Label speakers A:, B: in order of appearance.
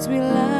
A: as we lie